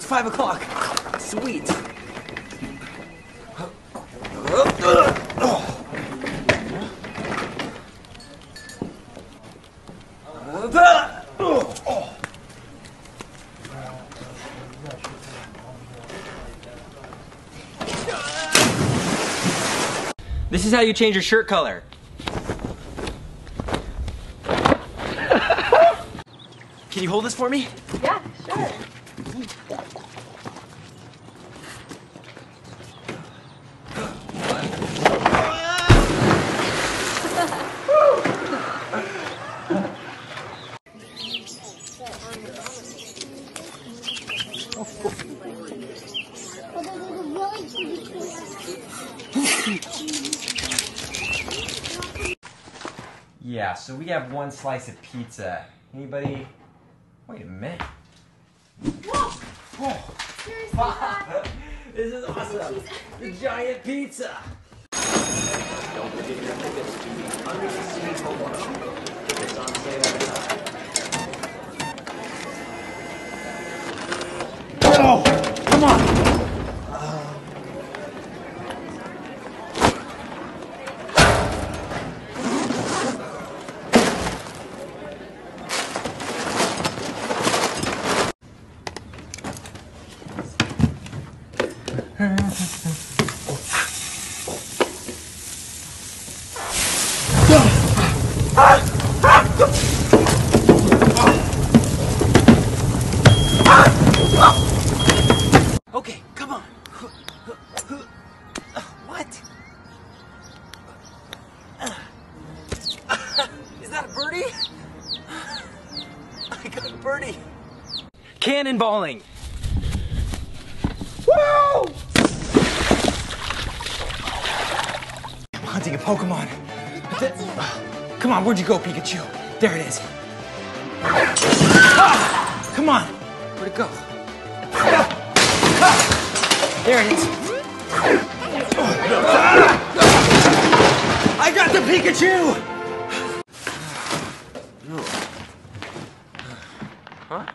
It's five o'clock. Sweet. This is how you change your shirt color. Can you hold this for me? Yeah, sure. Yeah, so we have one slice of pizza. Anybody? Wait a minute. Whoa! this is awesome! The giant pizza! Don't forget your tickets to the Under the Sea Homework Show. It's on sale at the time. Oh, come on. Okay, come on. What? Is that a birdie? I got a birdie. Cannonballing. Hunting a Pokemon. Th- Come on, where'd you go, Pikachu? There it is. Ah! Come on. Where'd it go? Ah, there it is. Ah, I got the Pikachu! Huh?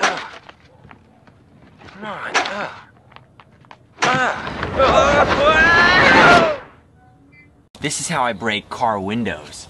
Ah, come on. This is how I break car windows.